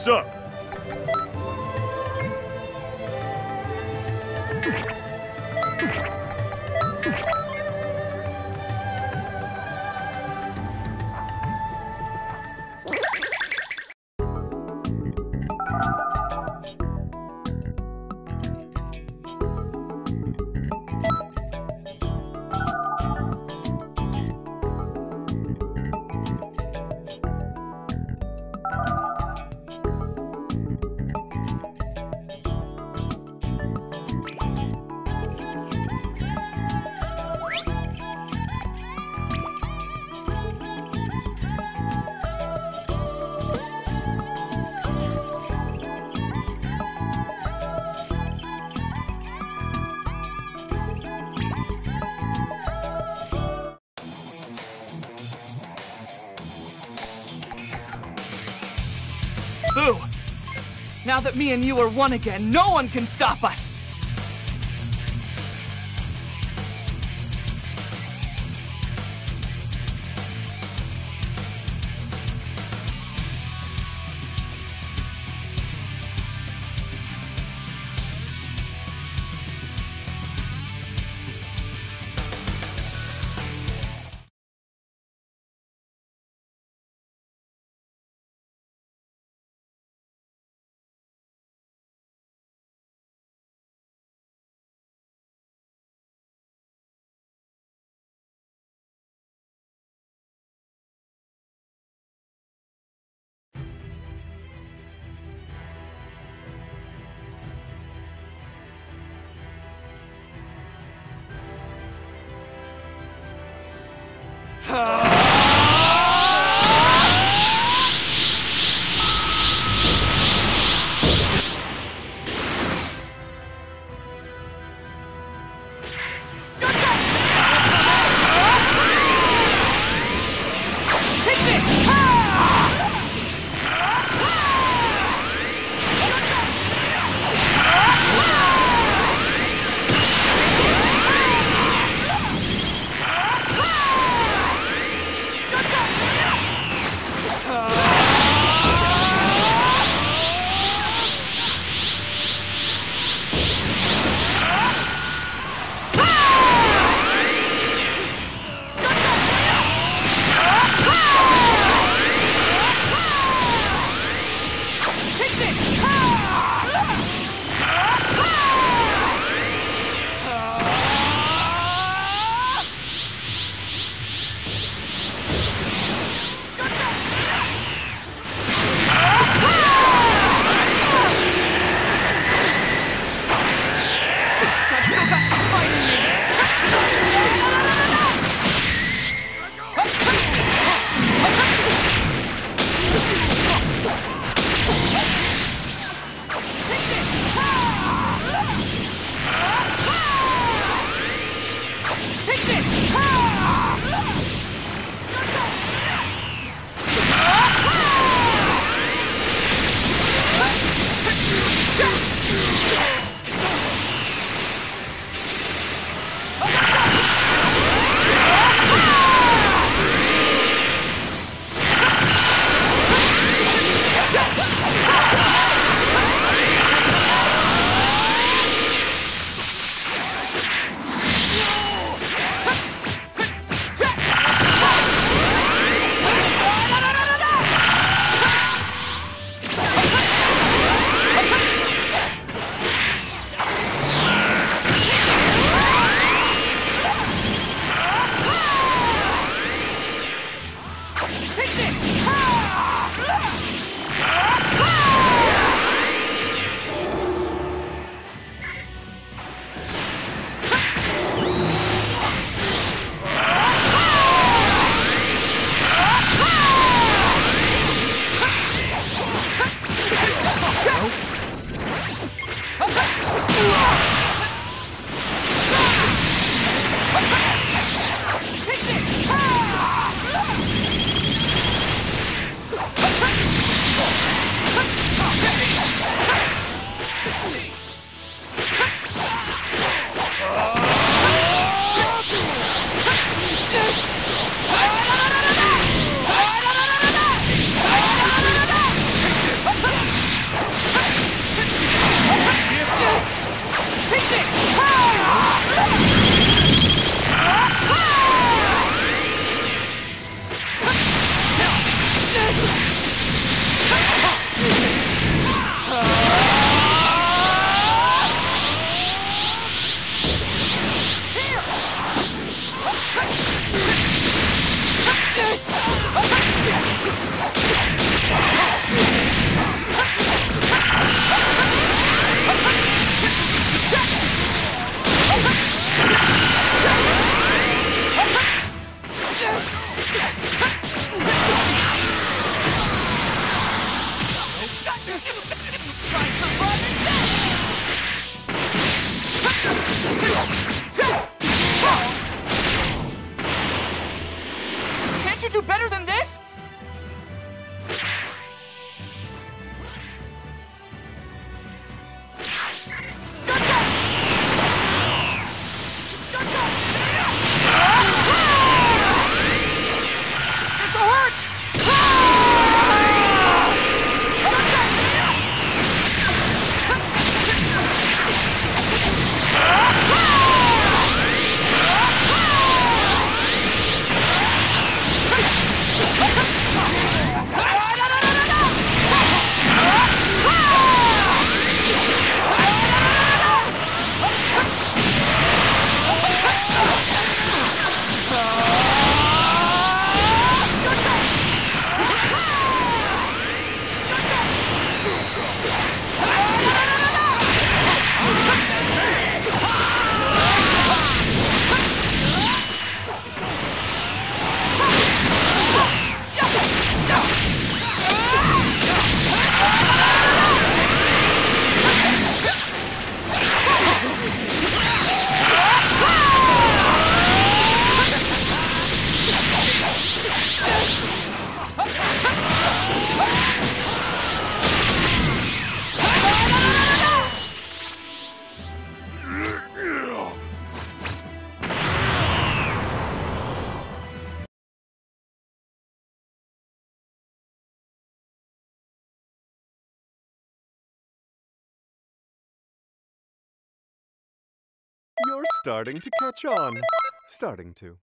Sup? Boo! Now that me and you are one again, no one can stop us! Ah! You're starting to catch on. Starting to.